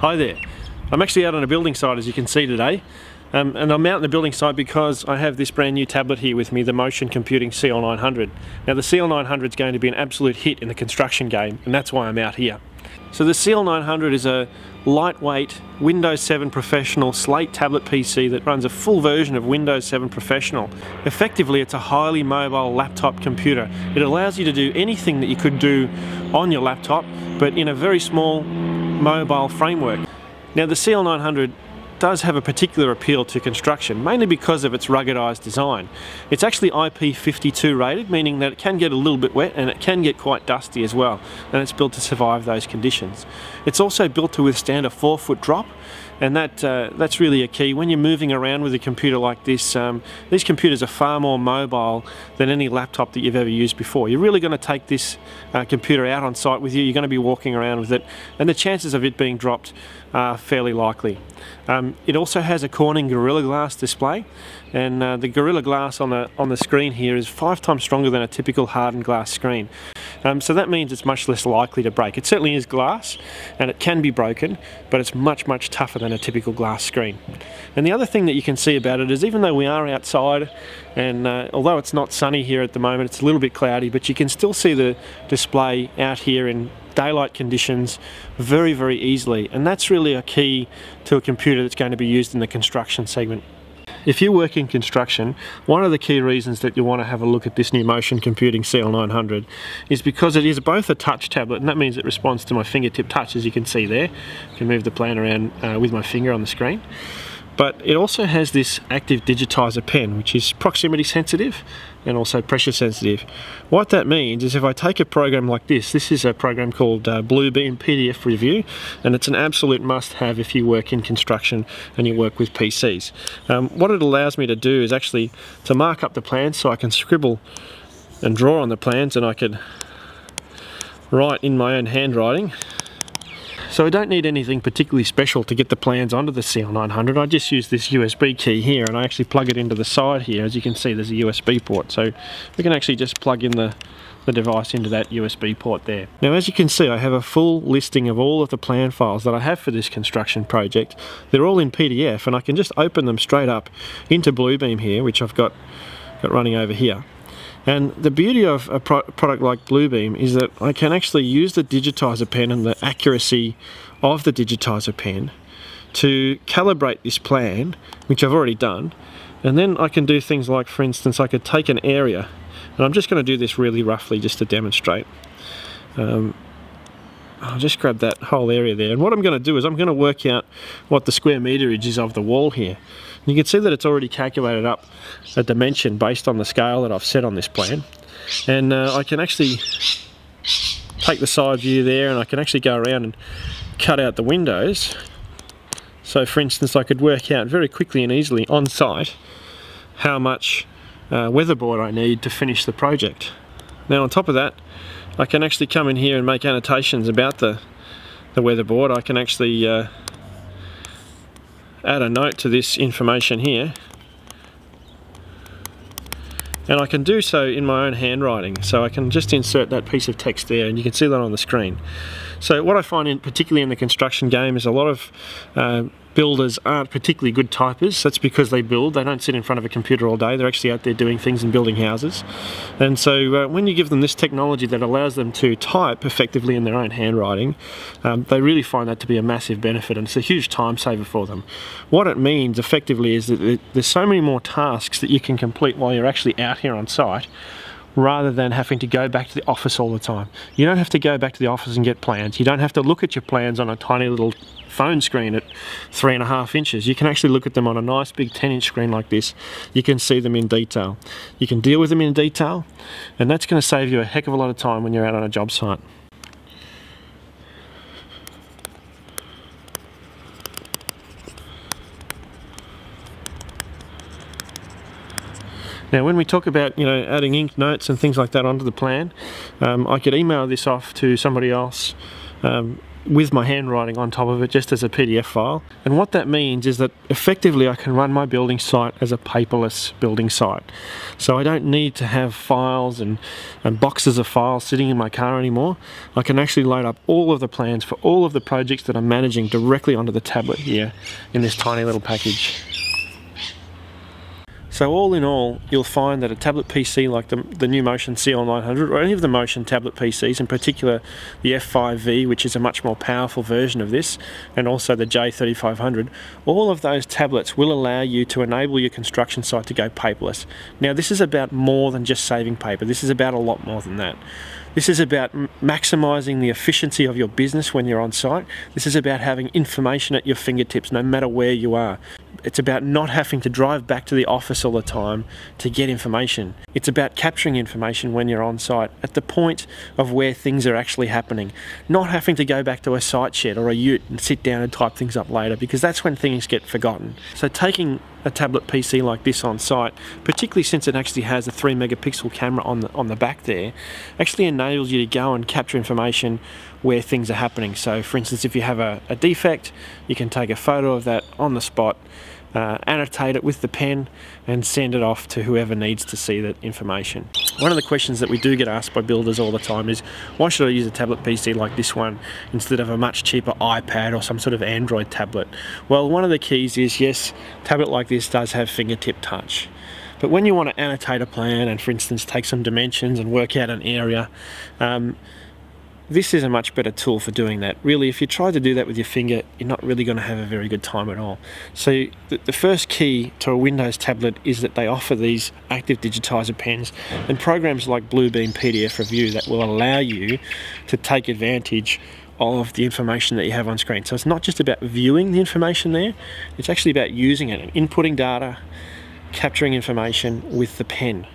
Hi there. I'm actually out on a building site as you can see today. Um, and I'm out on the building site because I have this brand new tablet here with me, the Motion Computing CL900. Now the CL900 is going to be an absolute hit in the construction game and that's why I'm out here. So the CL900 is a lightweight Windows 7 Professional slate tablet PC that runs a full version of Windows 7 Professional. Effectively it's a highly mobile laptop computer. It allows you to do anything that you could do on your laptop but in a very small mobile framework. Now the CL900 does have a particular appeal to construction, mainly because of its ruggedized design. It's actually IP52 rated, meaning that it can get a little bit wet and it can get quite dusty as well, and it's built to survive those conditions. It's also built to withstand a 4 foot drop, and that uh, that's really a key when you're moving around with a computer like this um, these computers are far more mobile than any laptop that you've ever used before you're really going to take this uh, computer out on site with you you're going to be walking around with it and the chances of it being dropped are fairly likely um, it also has a Corning Gorilla Glass display and uh, the Gorilla Glass on the on the screen here is five times stronger than a typical hardened glass screen um, so that means it's much less likely to break. It certainly is glass and it can be broken, but it's much, much tougher than a typical glass screen. And the other thing that you can see about it is even though we are outside and uh, although it's not sunny here at the moment, it's a little bit cloudy, but you can still see the display out here in daylight conditions very, very easily. And that's really a key to a computer that's going to be used in the construction segment. If you work in construction, one of the key reasons that you want to have a look at this new Motion Computing CL900 is because it is both a touch tablet, and that means it responds to my fingertip touch, as you can see there. I can move the plan around uh, with my finger on the screen but it also has this active digitizer pen which is proximity sensitive and also pressure sensitive. What that means is if I take a program like this, this is a program called uh, Bluebeam PDF Revu and it's an absolute must have if you work in construction and you work with PCs. Um, what it allows me to do is actually to mark up the plans so I can scribble and draw on the plans and I could write in my own handwriting so I don't need anything particularly special to get the plans onto the CL900. I just use this USB key here and I actually plug it into the side here. As you can see there's a USB port so we can actually just plug in the the device into that USB port there. Now as you can see I have a full listing of all of the plan files that I have for this construction project. They're all in PDF and I can just open them straight up into Bluebeam here which I've got, got running over here. And the beauty of a pro product like Bluebeam is that I can actually use the digitizer pen and the accuracy of the digitizer pen to calibrate this plan, which I've already done, and then I can do things like, for instance, I could take an area, and I'm just going to do this really roughly just to demonstrate. Um, I'll just grab that whole area there, and what I'm going to do is I'm going to work out what the square meterage is of the wall here. You can see that it's already calculated up a dimension based on the scale that I've set on this plan. And uh, I can actually take the side view there and I can actually go around and cut out the windows. So for instance, I could work out very quickly and easily on site how much uh, weatherboard I need to finish the project. Now on top of that, I can actually come in here and make annotations about the, the weatherboard. I can actually uh, add a note to this information here. And I can do so in my own handwriting. So I can just insert that piece of text there and you can see that on the screen. So what I find in particularly in the construction game is a lot of uh, builders aren't particularly good typers. That's because they build. They don't sit in front of a computer all day. They're actually out there doing things and building houses. And so uh, when you give them this technology that allows them to type effectively in their own handwriting, um, they really find that to be a massive benefit and it's a huge time saver for them. What it means effectively is that there's so many more tasks that you can complete while you're actually out here on site rather than having to go back to the office all the time. You don't have to go back to the office and get plans. You don't have to look at your plans on a tiny little phone screen at three and a half inches. You can actually look at them on a nice big 10 inch screen like this. You can see them in detail. You can deal with them in detail and that's going to save you a heck of a lot of time when you're out on a job site. Now when we talk about you know adding ink notes and things like that onto the plan, um, I could email this off to somebody else um, with my handwriting on top of it just as a PDF file. And what that means is that effectively I can run my building site as a paperless building site. So I don't need to have files and, and boxes of files sitting in my car anymore. I can actually load up all of the plans for all of the projects that I'm managing directly onto the tablet here in this tiny little package. So all in all, you'll find that a tablet PC like the, the new Motion CL900 or any of the Motion tablet PCs, in particular the F5V, which is a much more powerful version of this, and also the J3500, all of those tablets will allow you to enable your construction site to go paperless. Now this is about more than just saving paper, this is about a lot more than that. This is about maximising the efficiency of your business when you're on site. This is about having information at your fingertips no matter where you are. It's about not having to drive back to the office all the time to get information. It's about capturing information when you're on site at the point of where things are actually happening. Not having to go back to a site shed or a ute and sit down and type things up later because that's when things get forgotten. So taking a tablet PC like this on site, particularly since it actually has a 3 megapixel camera on the, on the back there, actually enables you to go and capture information where things are happening. So for instance, if you have a, a defect, you can take a photo of that on the spot uh, annotate it with the pen and send it off to whoever needs to see that information. One of the questions that we do get asked by builders all the time is why should I use a tablet PC like this one instead of a much cheaper iPad or some sort of Android tablet? Well one of the keys is yes tablet like this does have fingertip touch but when you want to annotate a plan and for instance take some dimensions and work out an area um, this is a much better tool for doing that. Really, if you try to do that with your finger, you're not really going to have a very good time at all. So the, first key to a Windows tablet is that they offer these active digitizer pens and programs like Bluebeam PDF Revu that will allow you to take advantage of the information that you have on screen. So it's not just about viewing the information there, it's actually about using it and inputting data, capturing information with the pen.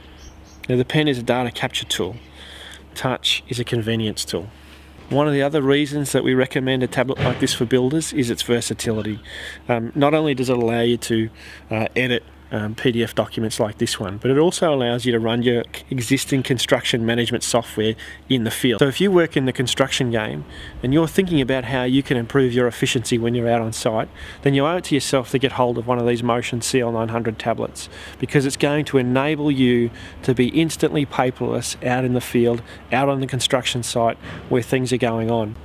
Now the pen is a data capture tool. Touch is a convenience tool. One of the other reasons that we recommend a tablet like this for builders is its versatility. Um, not only does it allow you to uh, edit um, PDF documents like this one, but it also allows you to run your existing construction management software in the field. So if you work in the construction game and you're thinking about how you can improve your efficiency when you're out on site, then you owe it to yourself to get hold of one of these Motion CL900 tablets because it's going to enable you to be instantly paperless out in the field, out on the construction site where things are going on.